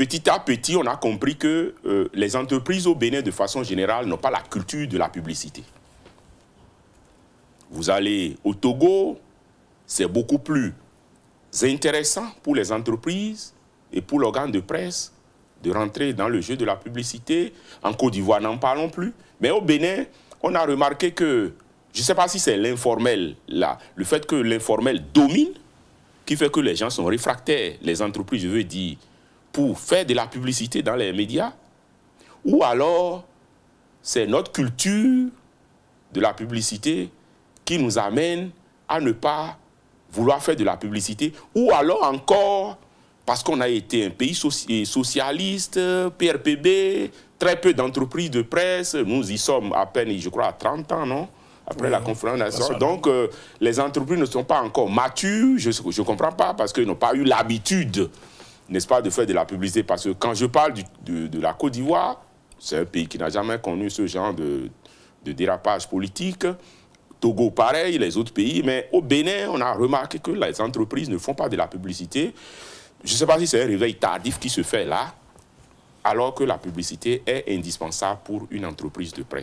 petit à petit, on a compris que euh, les entreprises au Bénin, de façon générale, n'ont pas la culture de la publicité. Vous allez au Togo, c'est beaucoup plus intéressant pour les entreprises et pour l'organe de presse de rentrer dans le jeu de la publicité. En Côte d'Ivoire, n'en parlons plus. Mais au Bénin, on a remarqué que, je ne sais pas si c'est l'informel, le fait que l'informel domine, qui fait que les gens sont réfractaires, les entreprises, je veux dire, pour faire de la publicité dans les médias, ou alors c'est notre culture de la publicité qui nous amène à ne pas vouloir faire de la publicité, ou alors encore parce qu'on a été un pays socialiste, PRPB, très peu d'entreprises de presse, nous y sommes à peine, je crois, à 30 ans, non après la conférence nationale. Donc, euh, les entreprises ne sont pas encore matures, je ne comprends pas, parce qu'ils n'ont pas eu l'habitude, n'est-ce pas, de faire de la publicité. Parce que quand je parle de, la Côte d'Ivoire, c'est un pays qui n'a jamais connu ce genre de, de dérapage politique. Togo, pareil, les autres pays. Mais au Bénin, on a remarqué que les entreprises ne font pas de la publicité. Je ne sais pas si c'est un réveil tardif qui se fait là, alors que la publicité est indispensable pour une entreprise de presse.